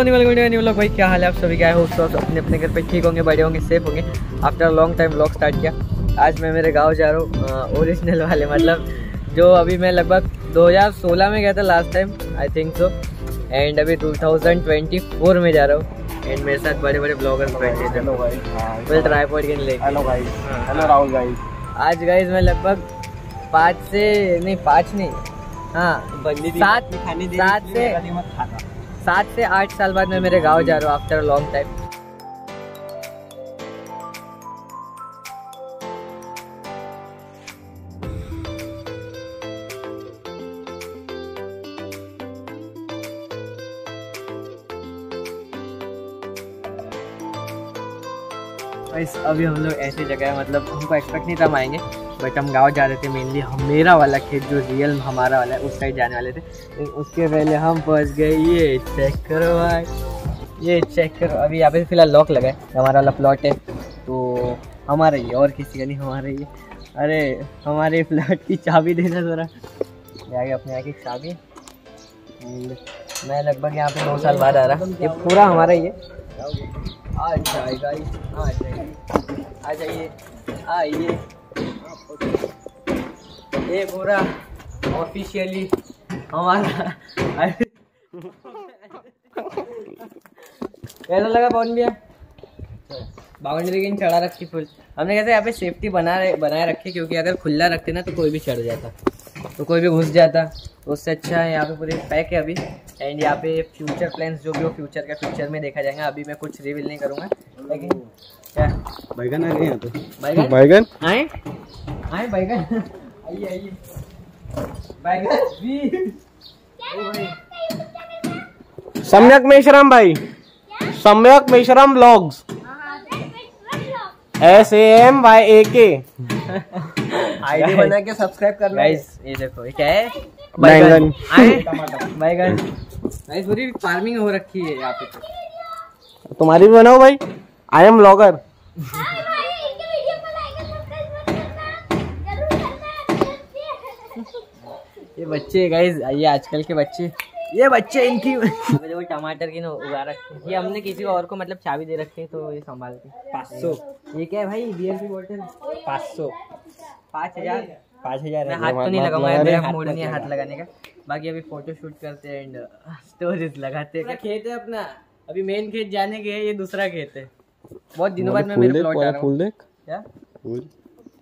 Morning welcome to new vlog भाई क्या हाल है आप सभी? क्या हो सब अपने अपने घर पे ठीक होंगे बड़े होंगे सेफ़ होंगे। After long time vlog start किया आज मैं मेरे गाँव जा रहा हूँ ओरिजिनल वाले मतलब जो अभी मैं लगभग 2016 में गया था last time I think so and अभी 2024 में जा रहा हूँ एंड मेरे साथ बड़े बड़े ब्लॉगर्स बैठे ट्राईपॉड के लिए। हेलो हाँ। हेलो राहुल भाई आज गाइज़ मैं लगभग पाँच से नहीं पाँच नहीं हाँ सात सात से सात से आठ साल बाद मैं मेरे गाँव जा रहा हूँ आफ्टर अ लॉन्ग टाइम अभी हम लोग ऐसी जगह है मतलब हमको एक्सपेक्ट नहीं था हम आएँगे. बट हम गाँव जा रहे थे मेनली मेरा वाला खेत, जो रियल हमारा वाला है, उस साइड जाने वाले थे। लेकिन उसके पहले हम पहुँच गए। ये चेक करो भाई। ये चेक करो। अभी यहाँ पे फ़िलहाल लॉक लगा है। हमारा वाला प्लॉट है। तो हमारा ही और किसी का नहीं, हमारा ही अरे, हमारे प्लॉट की चाबी देना ज़रा। आगे अपने यहाँ की चाबी। मैं लगभग यहाँ पे दो साल बाद आ रहा। ये पूरा हमारा ही है आ जाएगा आ जाइए। आ जाइए। आइए ये पूरा ऑफिशियली हमारा कैसा लगा पवन भैया। बाउंड्री की चढ़ा रखी फुल। हमने कैसे यहाँ पे सेफ्टी बना बनाए रखी क्योंकि अगर खुला रखते ना तो कोई भी चढ़ जाता। तो कोई भी घुस जाता। तो उससे अच्छा है यहाँ पे पूरे पैक है अभी। एंड यहाँ पे फ्यूचर प्लान्स जो भी हो फ्यूचर का फ्यूचर में देखा जाएगा। अभी मैं कुछ रिवील नहीं करूँगा। लेकिन क्या? बैगन आ गए यहाँ तो बैगन? बैगन? आए? आए बैगन। आइए आइए। बैगन जी। सम्यक मेश्राम भाई। Samyak Meshram blogs S A M Y A K ID बना के सब्सक्राइब करना गाइस ये देखो ये क्या है? बैंगन। आए? बैगन गाइस पूरी फ़ार्मिंग हो रखी है यहाँ पे तो। तुम्हारी भी बनाओ भाई। आई एम ब्लॉगर ये बच्चे गाइस ये आजकल के बच्चे। ये बच्चे इनकी देखो टमाटर की ना उगा रखे ये हमने किसी और को मतलब चाबी दे रखी है तो ये संभालते पाँच सौ। ये क्या है भाई? बियर की बोतल पाँच सौ। पाँच हज़ार? पाँच हज़ार मैं हाथ तो नहीं लगाऊँगा मेरा मूड नहीं है हाथ लगाने का। बाकी अभी फ़ोटो शूट करते हैं एंड स्टोरीज लगाते हैं। खेत है अपना। अभी मेन खेत जाने के है ये दूसरा खेत है। बहुत दिनों बाद मैं मेरे प्लॉट जा रहा हूँ। देख। क्या? फूल।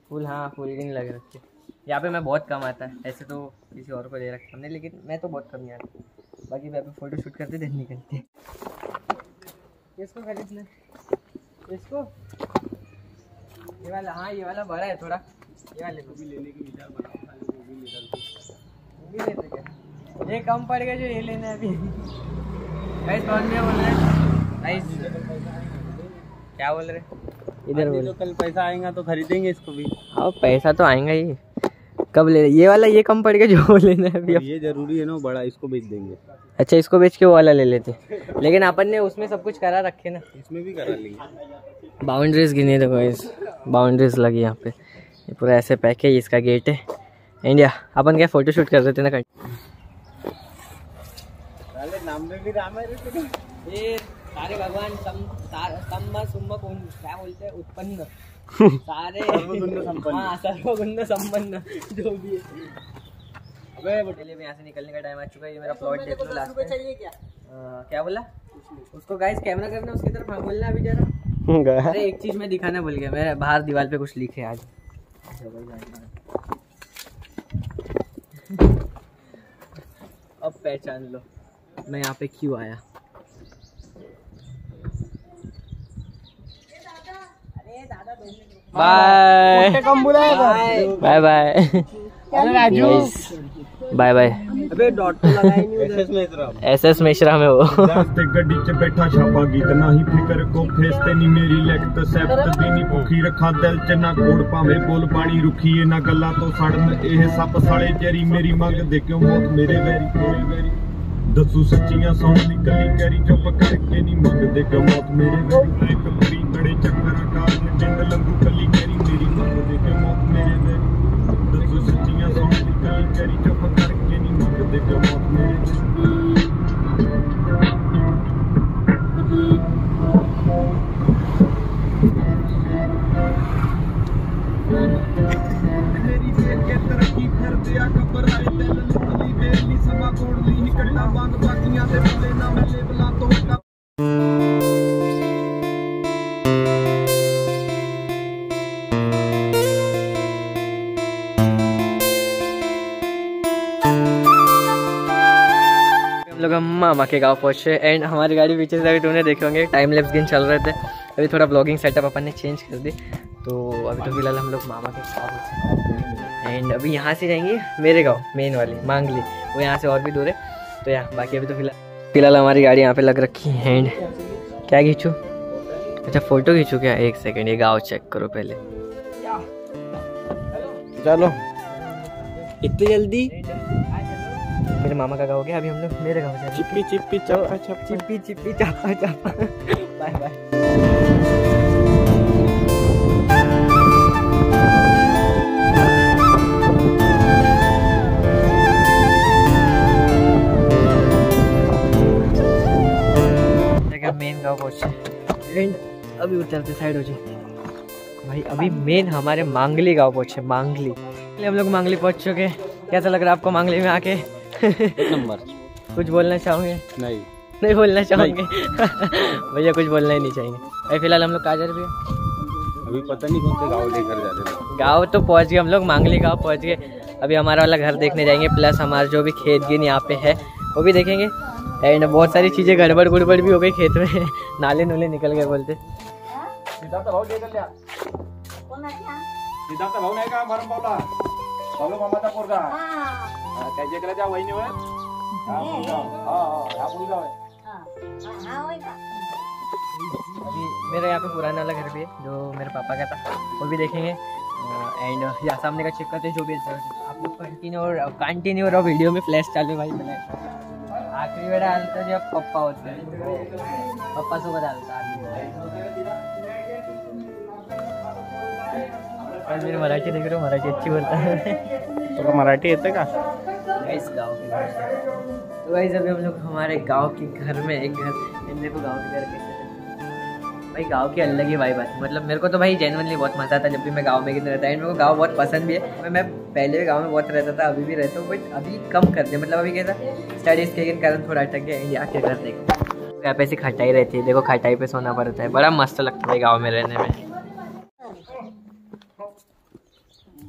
फुल हाँ फुल नहीं लग रखे। यहाँ पे मैं बहुत कम आता है। ऐसे तो किसी और को दे रखा हमने लेकिन मैं तो बहुत कम ही आता बाकी मैं फ़ोटो शूट करते दिन निकलते। इसको खरीदना इसको? ये वाला हाँ ये वाला बड़ा है थोड़ा। ये वाले को। भी लेने की विचार बनाओ वो भी लेते क्या? ये कम पड़ गया जो ये लेना है अभी। गाइस कौन में बोल रहे हैं। गाइस क्या बोल रहे? इधर बोल। तो कल पैसा आएगा तो खरीदेंगे इसको भी। हाँ पैसा तो आएगा ही। कब ले ये वाला ये कम पड़ गया जो लेना है अभी। ये ज़रूरी है ना बड़ा इसको बेच देंगे। अच्छा इसको बेच के वो वाला ले लेते। लेकिन अपन ने उसमें सब कुछ करा रखे ना। इसमें भी करा लेंगे। बाउंड्रीज गिने देखो इस। बाउंड्रीज लगी यहाँ पे। ये पूरा ऐसे पैक है इसका गेट है। इंडिया अपन क्या फ़ोटो शूट कर रहे थे ना कहीं? नाम में भी राम है सारे भगवान सम्मा सुम्मा क्या बोलते हैं? उत्पन्न। सारे सर्वगुण संपन्न। हाँ सर्वगुण संपन्न जो भी है। अबे चलिए अब यहाँ से निकलने का टाइम आ चुका है ये मेरा प्लॉट देख लो लास्ट में। अ, क्या? बोला? उसको गाइस कैमरा करना उसकी तरफ़ हाँ बोलना अभी जरा। अरे एक चीज़ मैं दिखाना भूल गया मैं बाहर दीवार पे कुछ लिखे आज। अब पहचान लो। मैं यहाँ पे क्यों आया? Bye bye bye Raju? Bye bye अबे एस एस मिश्रा। में वो गड्डी च बैठा छापा ही फिकर को फेसते नहीं मेरी भी नहीं रखा दिल च ना कोड़ पावे बोल पानी रुखी है ना गल्ला तो सड़न। साले मेरी दे क्यों मौत मेरे दसू सच्चियाँ सौंदी कली करी चुप करके नहीं मेरे हम मामा के गाँव पहुँचे एंड हमारी गाड़ी पीछे से अभी तुमने देखे होंगे टाइम लेप्स दिन चल रहे थे। अभी थोड़ा ब्लॉगिंग सेटअप अपन ने चेंज कर दी। तो अभी तो फ़िलहाल हम लोग मामा के गाँव पहुँचे एंड अभी यहाँ से जाएँगे मेरे गाँव मेन वाली मांगली। वो यहाँ से और भी दूर है। तो यहाँ बाकी अभी तो फ़िलहाल फ़िलहाल हमारी गाड़ी यहाँ पे लग रखी है। एंड क्या खींचूँ? अच्छा फ़ोटो खींचू क्या? एक सेकेंड ये गाँव चेक करो पहले। चलो। इतनी जल्दी? मेरे मामा का गाँव गया अभी हम लोग मेरे गाँव जा चिप्पी चिप्पी चप्पा चप्पा चिप्पी चिप्पी चापा चापा। Bye bye. मेन गाँव पहुँचे एंड अभी उतरते साइड हो जाए भाई अभी मेन हमारे मांगली गाँव पहुँचे मांगली। हम लोग मांगली पहुँच चुके कैसा लग रहा है आपको मांगली में आके? एक नंबर। कुछ बोलना चाहोगे? नहीं। नहीं बोलना चाहेंगे? भैया कुछ बोलना ही नहीं चाहेंगे भाई फ़िलहाल हम लोग कहाँ जा रहे हैं अभी पता नहीं कौन से गाँव लेकर जा रहे हैं। गाँव तो पहुँच गए हम लोग मांगली गाँव पहुँच गए। अभी हमारा वाला घर देखने जाएँगे प्लस हमारा जो भी खेत गिन यहाँ पे है वो भी देखेंगे। एंड बहुत सारी चीज़ें गड़बड़ गुड़बड़ भी हो गई खेत में। नाले नूले निकल गए बोलते। सिद्धार्थ भाऊ लेकर लिया सिद्धार्थ भाऊ नाही का पावला पावलो मामाचा पोरगा हा, त्याच्या इकडे त्या वहिनीवर हा मुलगा. हा, हा, हा मुलगा होय. अभी मेरा यहाँ पे पुराना वाला घर भी है जो मेरे पापा का था वो भी देखेंगे एंड यहाँ सामने का चेक करते हैं जो भी है। आप लोग कंटिन्यू और कंटिन्यू रहो वीडियो में फ्लैश चालू है भाई मैंने आखिरी वेळा आलं तर जेव्हा पप्पा होते पप्पा सोबत आलं होतं आज मेरी मराठी देख रहे हो मराठी अच्छी बोलता है। तुला मराठी येते का? गाइस गाँव के घर। तो गाइस अभी हम लोग हमारे गाँव के घर में एक घर इन देखो गाँव के घर कैसे। भाई गाँव की अलग ही वाइब आती है। मतलब मेरे को तो भाई जेनवनली बहुत मज़ा आता है जब भी मैं गाँव में कितने रहता है। एंड मेरे को गाँव बहुत पसंद भी है। मैं मैं पहले भी गाँव में बहुत रहता था अभी भी रहता हूँ बट अभी कम करते हैं। मतलब अभी कैसा स्टडीज़ के कारण थोड़ा अटक गया इंडिया के घर देखो। यहाँ पे ऐसी खटाई रहती है देखो खटाई पे सोना पड़ता है। बड़ा मस्त लगता है गाँव में रहने में।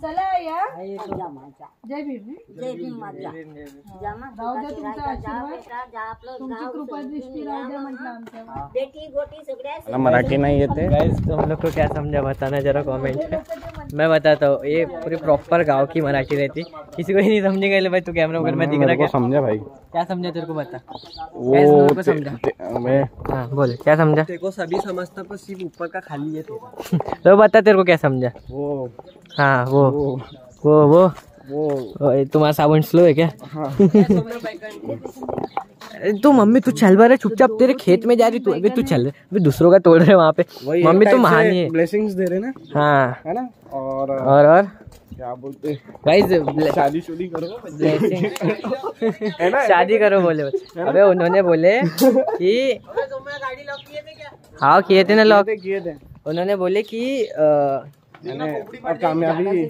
चला या जय भीम। जय भीम राहू द्या तुमचा आशीर्वाद। तुमची कृपा दृष्टी राहू द्या म्हटलं आमच्या बेटी गोटी सगळ्या मराठी नाही येते. गाइस तो हम लोग को क्या समझा बताना जरा कमेंट में मैं बताता हूँ ये पूरी प्रॉपर गाँव की मराठी रहती। किसी को ही नहीं समझेगा गए भाई तू कैमरा वगैरह में दिख रहा है क्या? समझा भाई। क्या समझा तेरे को बता? वो को समझा? ते- मैं हाँ बोल क्या समझा? तेरे को सभी समझता पर सिर्फ़ ऊपर का खाली है तेरा। तो बता तेरे को क्या समझा? वो। हाँ वो। वो। वो वो। तुम्हारा साबुन स्लो है क्या? हाँ। अरे तू मम्मी तू चल बारे चुपचाप तेरे खेत में जा रही तू अभी तू चल अभी दूसरों का तोड़ रहे वहाँ पे। मम्मी तू महानी है। ब्लेसिंग्स दे रहे ना? हाँ। है ना? और और और? क्या बोलते गाइस शादी शुदी करो। है ना? शादी करो बोले अबे उन्होंने बोले कि हाँ किए थे ना लॉक किए थे, उन्होंने बोले कि कामयाबी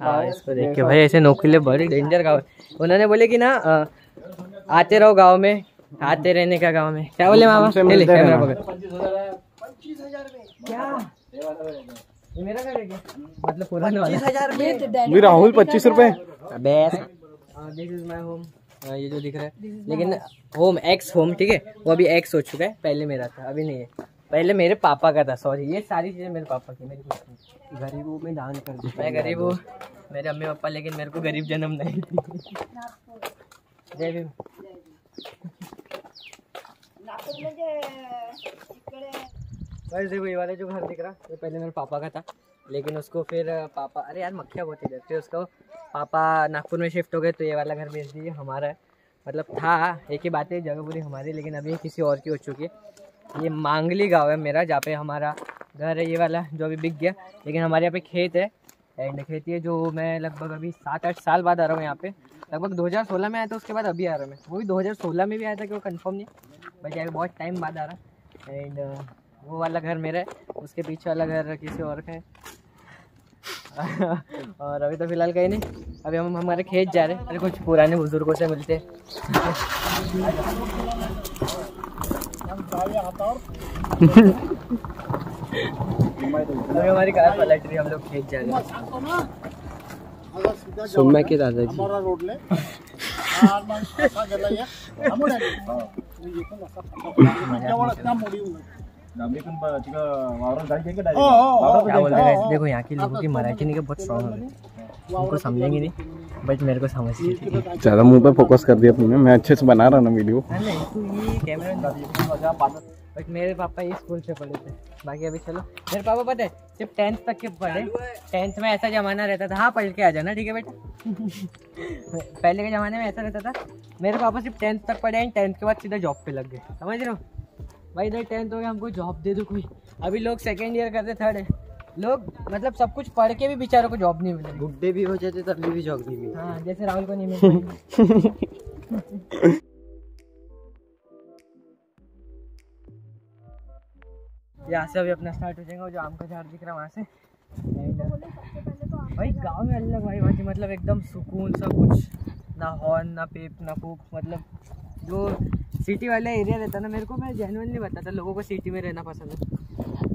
हाँ इसको देख के भाई ऐसे नौकीले बड़ी डेंजर गाँव। है। उन्होंने बोले कि ना आते रहो गाँव में आते रहने का गाँव में। क्या बोले मामा? ले ले कैमरा। पकड़। क्या? ये मेरा क्या? मतलब पुराना वाला। ये ते राहुल पच्चीस रुपए। अबे दिस इज़ माय होम ये जो दिख रहा है। लेकिन होम एक्स होम ठीक है? वो अभी एक्स हो चुका है पहले मेरा था अभी नहीं है। पहले मेरे पापा का था सॉरी ये सारी चीज़ें मेरे पापा की मेरी। गरीबों में दान कर दो। मैं गरीब हूँ मेरे अम्मी पापा लेकिन मेरे को गरीब जन्म नहीं। जय भीम। बस देखो, ये वाला जो घर दिख रहा, ये पहले मेरे पापा का था, लेकिन उसको फिर पापा, अरे यार, मक्खियाँ बहुत इधर फिर उसको पापा नागपुर में शिफ्ट हो गए तो ये वाला घर बेच दिए हमारा है। मतलब था, एक ही बात है जगह पूरी हमारी, लेकिन अभी किसी और की हो चुकी है। ये मांगली गाँव है मेरा, जहाँ पे हमारा घर है, ये वाला, जो अभी बिक गया। लेकिन हमारे यहाँ पे खेत है, एंड खेती है जो मैं लगभग अभी सात आठ साल बाद आ रहा हूँ यहाँ पे। लगभग 2016 में आया था, उसके बाद अभी आ रहा हूँ मैं। वो भी 2016 में भी आया था कि वो कंफर्म नहीं? बट यार, बहुत टाइम बाद आ रहा। एंड वो वाला घर मेरा है उसके पीछे वाला घर किसी और का है। और अभी तो फ़िलहाल कहीं नहीं। अभी हम हमारे खेत जा रहे हैं। अरे कुछ पुराने बुज़ुर्गों से मिलते। हैं अभी हमारी कार पलट रही है, हम लोग खेत जा रहे हैं। सोम्या के दादाजी? डांबरी पण ब- हैं देखो यहाँ के लोगों की मराठी नहीं बहुत स्ट्रॉन्ग है उनको समझेंगे नहीं बट मेरे को समझ ज़्यादा मुँह पे फोकस कर दिया तुमने मैं अच्छे से बना रहा ना वीडियो नहीं तू ये कैमरा बट मेरे पापा ये स्कूल से पढ़े थे। बाकी अभी चलो। मेरे पापा पता है सिर्फ़ टेंथ तक के पढ़े टेंथ में ऐसा जमाना रहता था। हाँ पढ़ के आ जाना ठीक है बेटा? पहले के ज़माने में ऐसा रहता था। मेरे पापा सिर्फ़ टेंथ तक पढ़े एंड टेंथ के बाद सीधा जॉब पे लग गए। समझ रहे हो? भाई इधर टेंथ हो गया हमको जॉब दे दो कोई। अभी लोग सेकेंड ईयर करते थर्ड है। लोग मतलब सब कुछ पढ़ के भी बेचारों को जॉब नहीं मिल बुढ़े भी हो जाते तभी भी जॉब नहीं मिलती। हाँ जैसे राहुल को नहीं मिल यहाँ से अभी अपना स्टार्ट हो जाएगा जो आम का झाड़ दिख रहा है वहाँ से। भाई गाँव में अलग भाई है, मतलब एकदम सुकून सा कुछ। ना हॉर्न ना पेप ना फूक मतलब जो सिटी वाला एरिया रहता ना मेरे को मैं जेनुअनली बताता लोगों को सिटी में रहना पसंद है।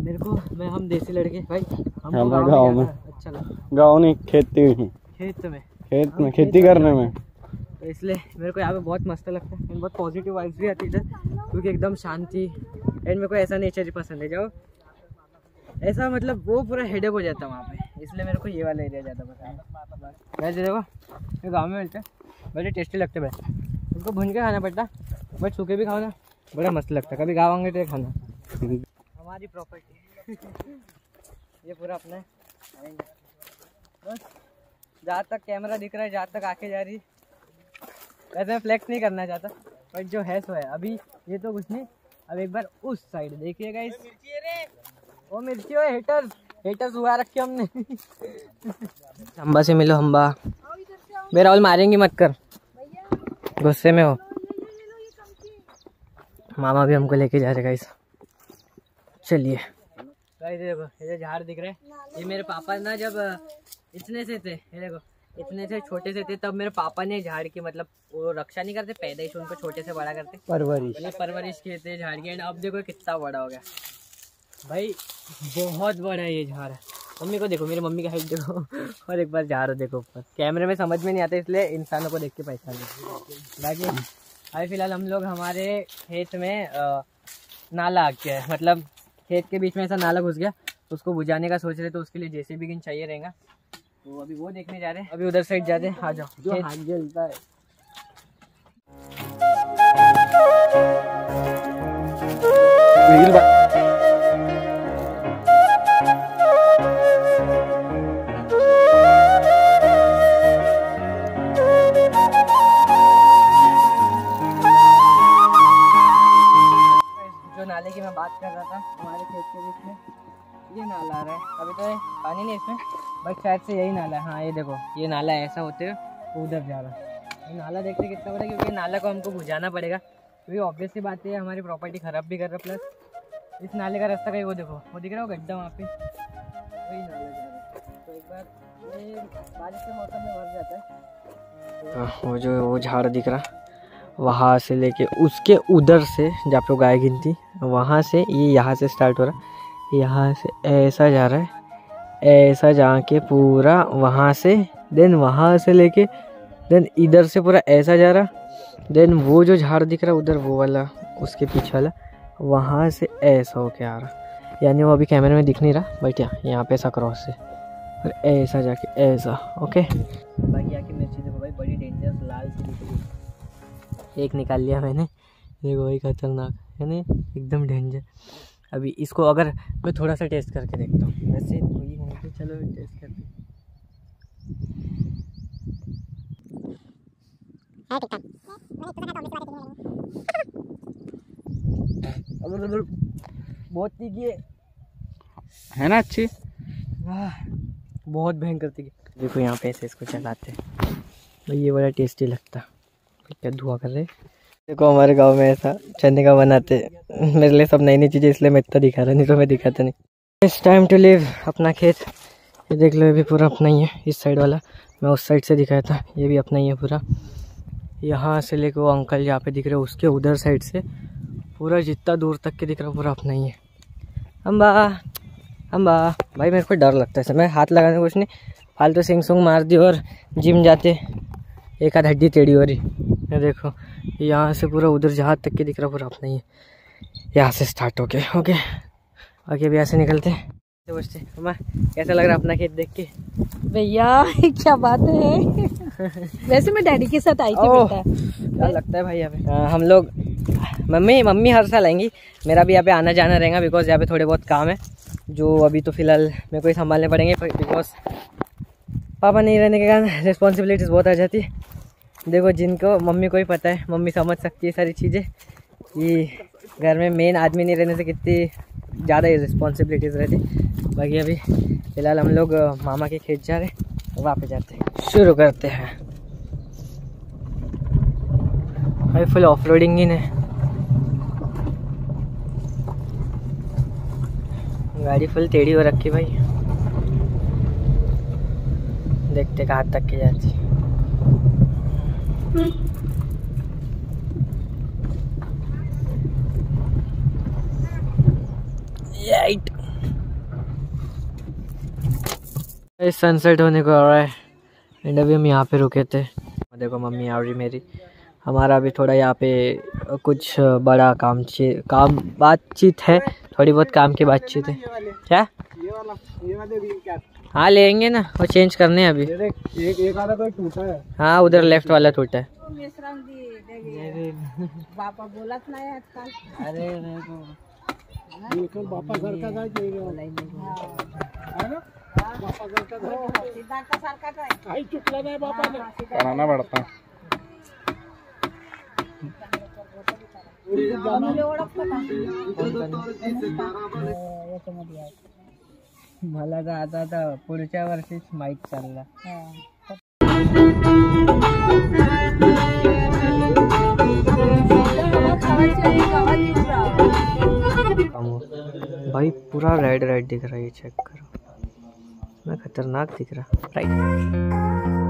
मेरे को मैं हम देसी लड़के भाई हमें गाँव गाँव में। अच्छा गाँव नहीं खेती में खेत में। खेत में खेती करने में। तो इसलिए मेरे को यहाँ पे बहुत मस्त लगता है। एंड बहुत पॉजिटिव वाइब्स भी आती है इधर क्योंकि एकदम शांति। एंड मेरे को ऐसा नेचर ही पसंद है जो ऐसा मतलब वो पूरा हेडेक हो जाता है वहाँ पे। इसलिए मेरे को ये वाला एरिया ज़्यादा पसंद है। देखो गाँव में मिलता हैं। बड़े टेस्टी लगते भाई। उनको भून के खाना पड़ता। बट सूखे भी खाओ ना, बड़ा मस्त लगता। कभी गाँव तो खाना। हमारी प्रॉपर्टी ये पूरा अपना बस, जहाँ तक कैमरा दिख रहा है, जहाँ तक आके जा रही। वैसे मैं फ्लेक्स नहीं करना चाहता बट जो है, सो है। अभी ये तो कुछ नहीं, अब एक बार उस साइड देखिएगा इस वो मिर्ची है हेटर्स हेटर्स हुआ रखे हमने। हम्बा से मिलो, हम्बा। बे मारेंगी मत कर। गुस्से में हो। मामा भी हमको लेके जा रहे गाइस चलिए। गाइस देखो ये जो झाड़ दिख रहे हैं ये मेरे पापा ना जब इतने से थे ये देखो इतने से छोटे से थे तब मेरे पापा ने झाड़ की मतलब वो रक्षा नहीं करते पैदाइश उनको छोटे से बड़ा करते। परवरिश। ये परवरिश किए थे झाड़ की एंड अब देखो कितना बड़ा हो गया। भाई बहुत बड़ा है ये झाड़। मम्मी को देखो मेरी मम्मी का हाइट देखो। और एक बार झाड़ देखो ऊपर। कैमरे में समझ में नहीं आता इसलिए इंसानों को देख के पहचान बाकी अभी फ़िलहाल हम लोग हमारे खेत में नाला आ गया है। मतलब खेत के बीच में ऐसा नाला घुस गया उसको बुझाने का सोच रहे तो उसके लिए जैसे भी गिन चाहिए रहेगा। तो अभी वो देखने जा रहे हैं। अभी उधर साइड जाते हैं आ जाओ। जो हाथ जलता है। जो शायद से यही नाला है। हाँ ये देखो, ये नाला ऐसा होते हुए उधर जा रहा। है ये नाला देखते कितना बड़ा क्योंकि नाला को हमको बुझाना पड़ेगा। क्योंकि ऑब्वियसली बात है हमारी प्रॉपर्टी ख़राब भी कर रहा है प्लस इस नाले का रास्ता कहीं वो देखो, वो दिख रहा हो गड्ढा वहाँ पे? वही नाला जा रहा है। तो एक बार ये बारिश के मौसम में भर जाता है। वो जो वो झाड़ दिख रहा। वहाँ से लेके उसके उधर से जहाँ पे गाय गिनती, वहाँ से ये यहाँ से स्टार्ट हो रहा। है यहाँ से ऐसा जा रहा है ऐसा जाके पूरा वहाँ से देन वहाँ से लेके देन इधर से पूरा ऐसा जा रहा देन वो जो झाड़ दिख रहा, उधर वो वाला, उसके पीछे वाला, वहाँ से ऐसा होके आ रहा। यानी वो अभी कैमरे में दिख नहीं रहा बट यहाँ यहाँ पे ऐसा क्रॉस से और ऐसा जाके, ऐसा ओके बाकी यहाँ की मिर्ची देखो भाई बड़ी डेंजरस लाल एक निकाल लिया मैंने देखो वही खतरनाक, है ना? एकदम डेंजर अभी इसको अगर मैं थोड़ा सा टेस्ट करके देखता हूँ। वैसे तो चलो टेस्ट करते हैं। अगर अगर बहुत तीखी है। है ना अच्छी? वाह, बहुत भयंकर तीखी। देखो यहाँ पे ऐसे इसको चलाते हैं। भाई ये बड़ा टेस्टी लगता। क्या धुआँ कर रहे देखो हमारे गाँव में ऐसा चने का बनाते मेरे लिए सब नई नई चीज़ें इसलिए मैं इतना दिखा रहा नहीं तो मैं दिखाता नहीं। इट्स टाइम टू लिव अपना खेत। ये देख लो, ये भी पूरा अपना ही है, इस साइड वाला। मैं उस साइड से दिखाया था, ये भी अपना ही है पूरा। यहाँ से लेके वो अंकल जहाँ पे दिख रहे उसके उधर साइड से पूरा जितना दूर तक के दिख रहा पूरा अपना ही है। अम्बा अम्बा भाई मेरे को डर लगता है सर मैं हाथ लगाने कुछ नहीं, फालतू सिंग सुंग मार दी और जिम जाते, एक आध हड्डी टेढ़ी हो रही। ये देखो, यहाँ से पूरा उधर जहाँ तक के दिख रहा पूरा अपना ही है। यहाँ से स्टार्ट हो गया ओके आगे भी ऐसे निकलते बचते अम्मा कैसा लग रहा है अपना खेत देख के? भैया क्या बात है? वैसे मैं डैडी के साथ आई थी बेटा। क्या लगता है भाई हाँ, हम लोग मम्मी मम्मी हर साल आएँगी। मेरा भी यहाँ पे आना जाना रहेगा बिकॉज़ यहाँ पे थोड़े बहुत काम है जो अभी तो फ़िलहाल मेरे को ही संभालने पड़ेंगे बिकॉज़ पापा नहीं रहने के कारण रिस्पॉन्सिबिलिटीज़ बहुत आ जाती है। देखो जिनको मम्मी को ही पता है मम्मी समझ सकती है सारी चीज़ें कि घर में मेन आदमी नहीं रहने से कितनी ज़्यादा ही रिस्पॉन्सिबिलिटीज़ रहती। बाकी अभी, फ़िलहाल हम लोग मामा के खेत जा रहे हैं पे जाते हैं। शुरू करते हैं। भाई फुल ऑफ़ रोडिंग ही है गाड़ी फुल टेढ़ी हो रखी भाई। देखते कहाँ तक की जाती है। सनसेट होने को आ रहा है। एंड अभी हम यहाँ पे रुके थे। देखो मम्मी आ रही मेरी। हमारा अभी थोड़ा यहाँ पे कुछ बड़ा काम ची काम बातचीत है। थोड़ी बहुत काम की बातचीत है। क्या? हाँ लेंगे ना। वो चेंज करने हैं अभी। एक एक आधा तो टूटा है। हाँ उधर लेफ़्ट वाला टूटा है। बापा बोलत नाही अरे बिलकुल बापा सारखा काय सिद्धार्थ सारखाच आहे काही चुकलं नाही है मला तर आता आता पुढच्या वर्षीच माहीत चालला. भाई पूरा रेड रेड दिख रहा है ये चेक करो. मैं खतरनाक दिख रहा। राइट